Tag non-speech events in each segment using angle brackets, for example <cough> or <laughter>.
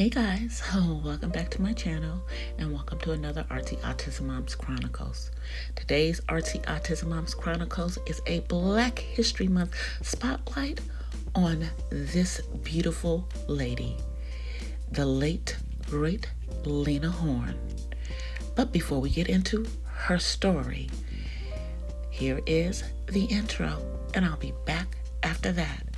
Hey guys, <laughs> welcome back to my channel and welcome to another Artsy Autism Moms Chronicles. Today's Artsy Autism Moms Chronicles is a Black History Month spotlight on this beautiful lady, the late, great Lena Horne. But before we get into her story, here is the intro, and I'll be back after that.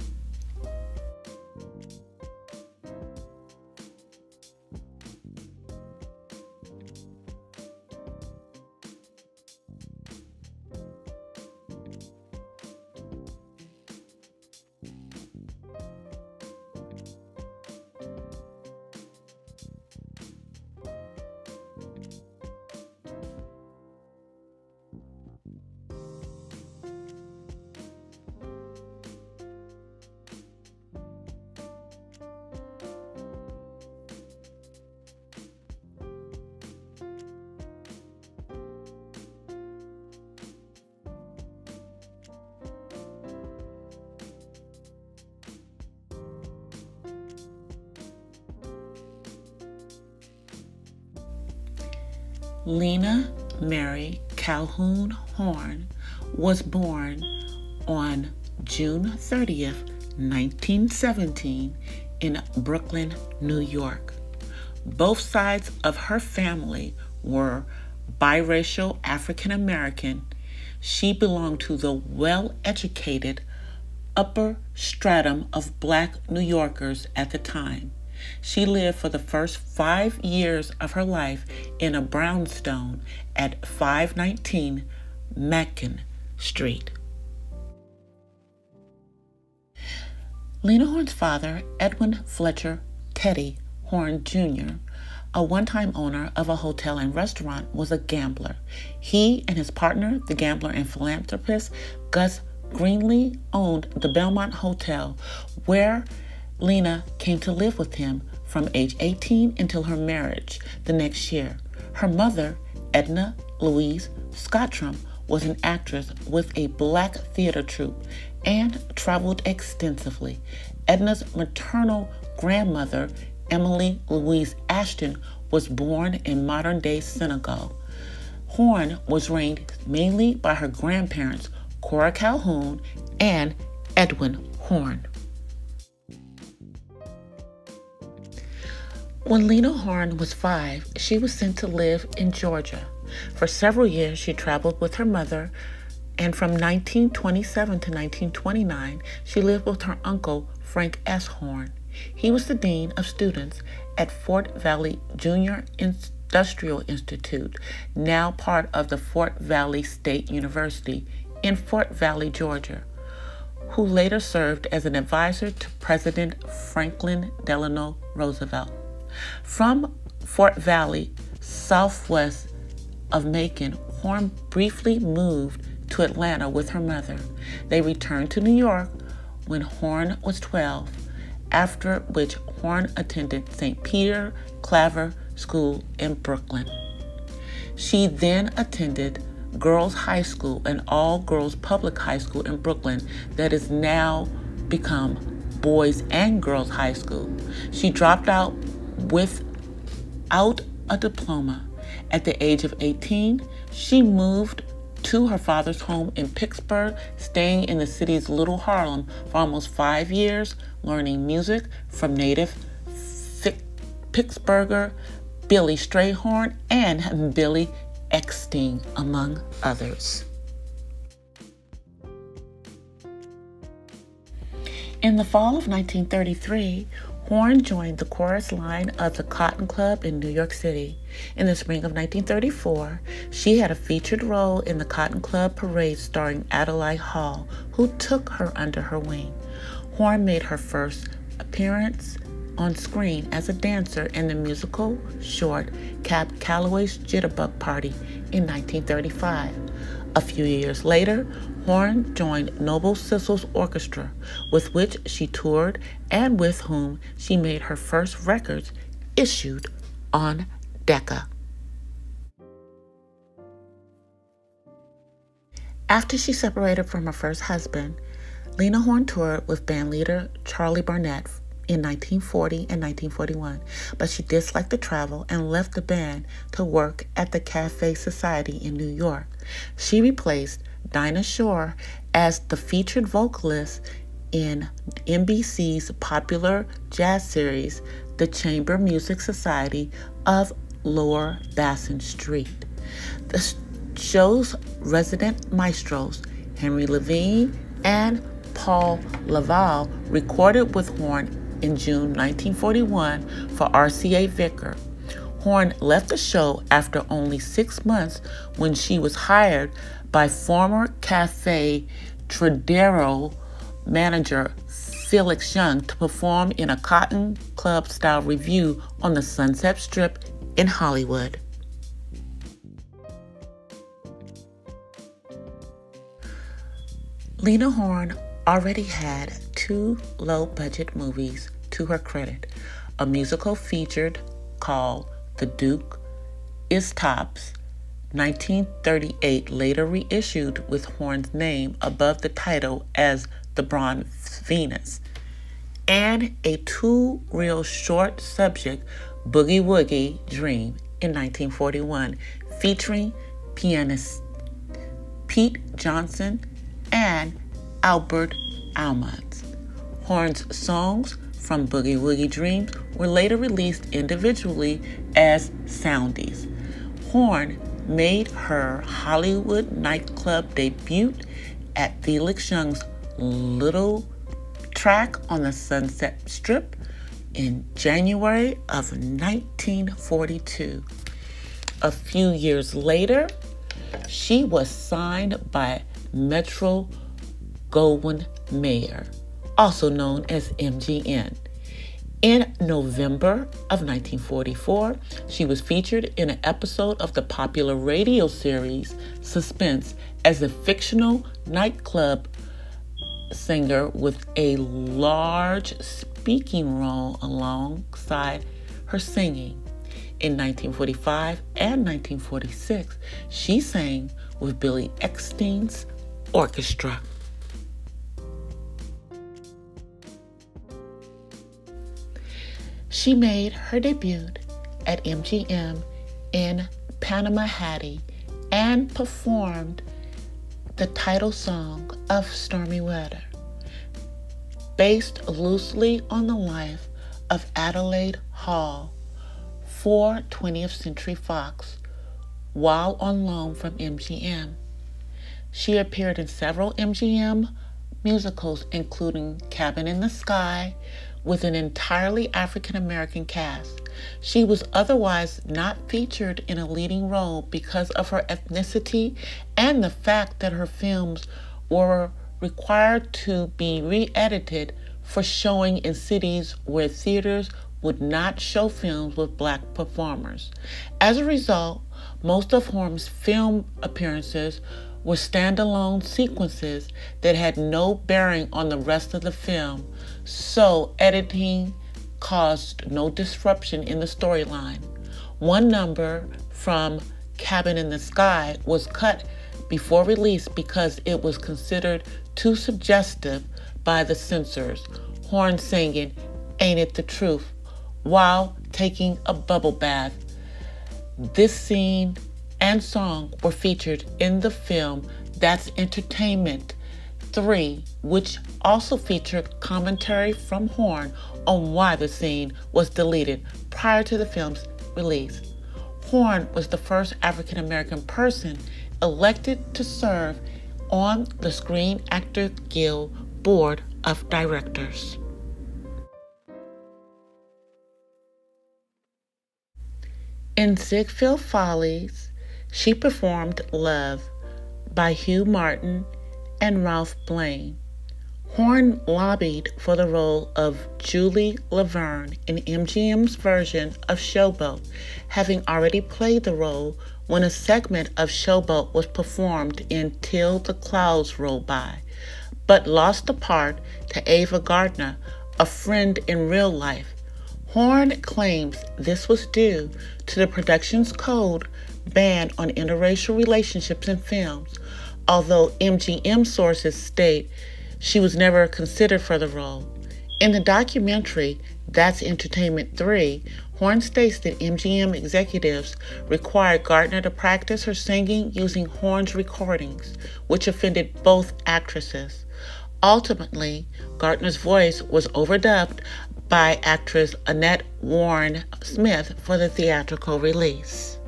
Lena Mary Calhoun Horne was born on June 30th, 1917, in Brooklyn, New York. Both sides of her family were biracial African American. She belonged to the well educated upper stratum of black New Yorkers at the time. She lived for the first five years of her life in a brownstone at 519 Macon Street. Lena Horne's father, Edwin Fletcher Teddy Horne Jr., a one time owner of a hotel and restaurant, was a gambler. He and his partner, the gambler and philanthropist Gus Greenlee, owned the Belmont Hotel, where Lena came to live with him from age 18 until her marriage the next year. Her mother, Edna Louise Scottron, was an actress with a black theater troupe and traveled extensively. Edna's maternal grandmother, Emily Louise Ashton, was born in modern day Senegal. Horne was raised mainly by her grandparents, Cora Calhoun and Edwin Horne. When Lena Horne was five, she was sent to live in Georgia. For several years, she traveled with her mother, and from 1927 to 1929, she lived with her uncle, Frank S. Horne. He was the dean of students at Fort Valley Junior Industrial Institute, now part of the Fort Valley State University in Fort Valley, Georgia, who later served as an advisor to President Franklin Delano Roosevelt. From Fort Valley, southwest of Macon, Horne briefly moved to Atlanta with her mother. They returned to New York when Horne was 12, after which Horne attended St. Peter Claver School in Brooklyn. She then attended Girls High School, an all girls public high school in Brooklyn that is now become Boys and Girls High School. She dropped out without a diploma. At the age of 18, she moved to her father's home in Pittsburgh, staying in the city's Little Harlem for almost five years, learning music from native Pittsburgher Billy Strayhorn and Billy Eckstine, among others. In the fall of 1933, Horne joined the chorus line of the Cotton Club in New York City. In the spring of 1934, she had a featured role in the Cotton Club parade starring Adelaide Hall, who took her under her wing. Horne made her first appearance on screen as a dancer in the musical short Cab Calloway's Jitterbug Party in 1935. A few years later, Horne joined Noble Sissle's orchestra, with which she toured and with whom she made her first records issued on Decca. After she separated from her first husband, Lena Horne toured with bandleader Charlie Barnet in 1940 and 1941, but she disliked the travel and left the band to work at the Cafe Society in New York. She replaced Dinah Shore as the featured vocalist in NBC's popular jazz series, The Chamber Music Society of Lower Basin Street. The show's resident maestros, Henry Levine and Paul Laval, recorded with Horne in June 1941 for RCA Victor. Horne left the show after only six months when she was hired by former Cafe Trocadero manager Felix Young to perform in a Cotton Club style revue on the Sunset Strip in Hollywood. Lena Horne already had two low budget movies to her credit a musical featured called The Duke is Tops 1938 later reissued with Horne's name above the title as The Bronze Venus, and a two reel short subject, Boogie Woogie Dream, in 1941, featuring pianist Pete Johnson and Albert Ammons. Horne's songs from Boogie Woogie Dreams were later released individually as Soundies. Horne made her Hollywood nightclub debut at Felix Young's Little Troc on the Sunset Strip in January of 1942. A few years later, she was signed by Metro Goldwyn Mayer, also known as MGM. In November of 1944, she was featured in an episode of the popular radio series Suspense as a fictional nightclub singer with a large speaking role alongside her singing. In 1945 and 1946, she sang with Billy Eckstine's orchestra. She made her debut at MGM in Panama Hattie and performed the title song of Stormy Weather, based loosely on the life of Adelaide Hall for 20th Century Fox while on loan from MGM. She appeared in several MGM musicals, including Cabin in the Sky, with an entirely African American cast. She was otherwise not featured in a leading role because of her ethnicity and the fact that her films were required to be re edited for showing in cities where theaters would not show films with black performers. As a result, most of Horne's film appearances were standalone sequences that had no bearing on the rest of the film, so editing caused no disruption in the storyline. One number from Cabin in the Sky was cut before release because it was considered too suggestive by the censors. Horne singing Ain't It the Truth while taking a bubble bath. This scene and song were featured in the film That's Entertainment 3, which also featured commentary from Horne on why the scene was deleted prior to the film's release. Horne was the first African American person elected to serve on the Screen Actors Guild Board of Directors. In Ziegfeld Follies, she performed Love by Hugh Martin and Ralph Blane. Horne lobbied for the role of Julie Laverne in MGM's version of Showboat, having already played the role when a segment of Showboat was performed in Till the Clouds Roll By, but lost the part to Ava Gardner, a friend in real life. Horne claims this was due to the production's code ban on interracial relationships in films, although MGM sources state she was never considered for the role. In the documentary, That's Entertainment 3, Horne states that MGM executives required Gardner to practice her singing using Horne's recordings, which offended both actresses. Ultimately, Gardner's voice was overdubbed by actress Annette Warren Smith for the theatrical release.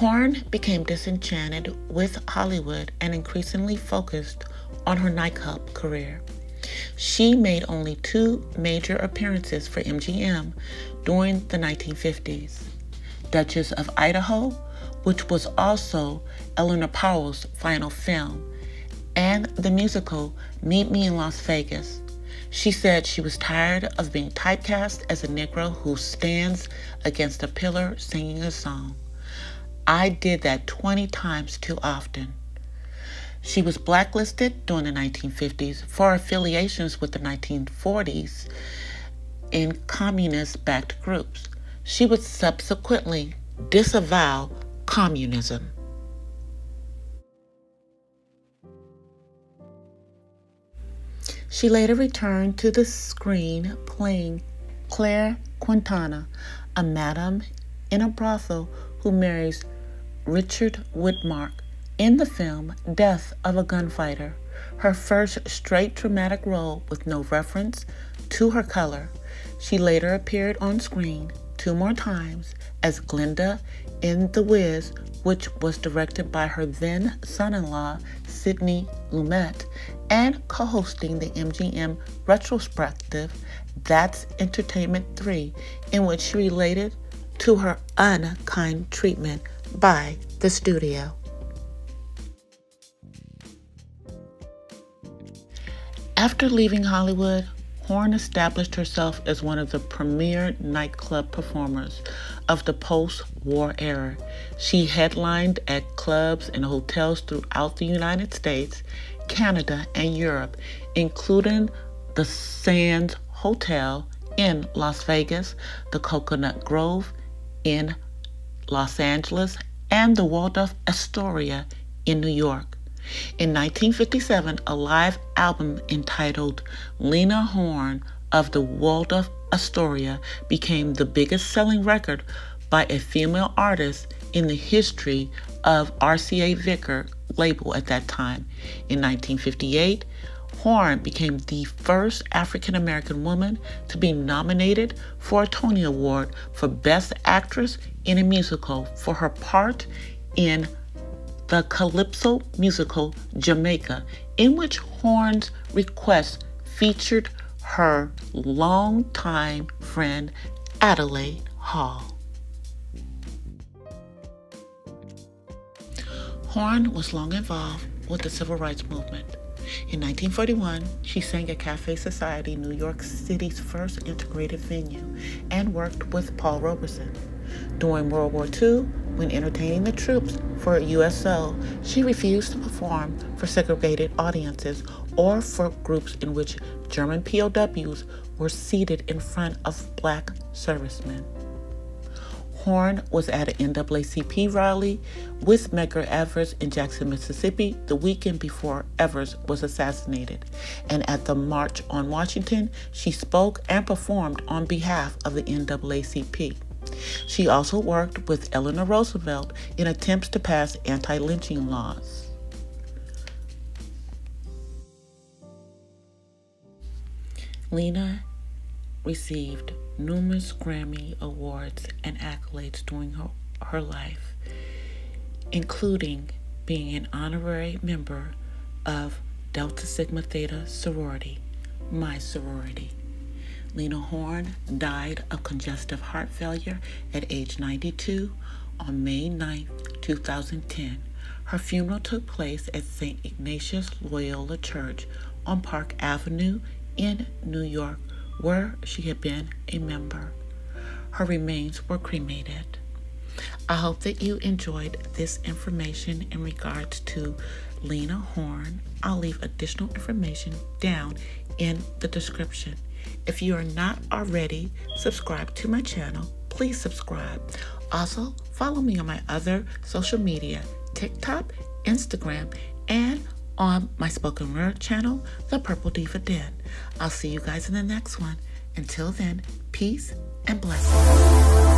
Horne became disenchanted with Hollywood and increasingly focused on her nightclub career. She made only two major appearances for MGM during the 1950s Duchess of Idaho, which was also Eleanor Powell's final film, and the musical Meet Me in Las Vegas. She said she was tired of being typecast as a Negro who stands against a pillar singing a song. I did that 20 times too often. She was blacklisted during the 1950s for affiliations with the 1940s in communist backed groups. She would subsequently disavow communism. She later returned to the screen playing Claire Quintana, a madam in a brothel who marries Richard Widmark in the film Death of a Gunfighter, her first straight dramatic role with no reference to her color. She later appeared on screen two more times as Glinda in The Wiz, which was directed by her then son in law, Sidney Lumet, and co hosting the MGM retrospective That's Entertainment 3, in which she related to her unkind treatment by the studio. After leaving Hollywood, Horne established herself as one of the premier nightclub performers of the post war era. She headlined at clubs and hotels throughout the United States, Canada, and Europe, including the Sands Hotel in Las Vegas, the Coconut Grove in Los Angeles, and the Waldorf Astoria in New York. In 1957, a live album entitled Lena Horne of the Waldorf Astoria became the biggest selling record by a female artist in the history of RCA Victor label at that time. In 1958, Horne became the first African American woman to be nominated for a Tony Award for Best Actress in a Musical for her part in the Calypso musical Jamaica, in which Horne's request featured her longtime friend Adelaide Hall. Horne was long involved with the civil rights movement. In 1941, she sang at Cafe Society, New York City's first integrated venue, and worked with Paul Robeson. During World War II, when entertaining the troops for USO, she refused to perform for segregated audiences or for groups in which German POWs were seated in front of black servicemen. Horne was at an NAACP rally with Medgar Evers in Jackson, Mississippi, the weekend before Evers was assassinated. And at the March on Washington, she spoke and performed on behalf of the NAACP. She also worked with Eleanor Roosevelt in attempts to pass anti lynching laws. Lena received numerous Grammy Awards and accolades during her, her life, including being an honorary member of Delta Sigma Theta sorority, my sorority. Lena Horne died of congestive heart failure at age 92 on May 9, 2010. Her funeral took place at St. Ignatius Loyola Church on Park Avenue in New York, where she had been a member. Her remains were cremated. I hope that you enjoyed this information in regards to Lena Horne. I'll leave additional information down in the description. If you are not already subscribed to my channel, please subscribe. Also, follow me on my other social media TikTok, Instagram, and on my spoken word channel, The Purple Diva Den. I'll see you guys in the next one. Until then, peace and blessings.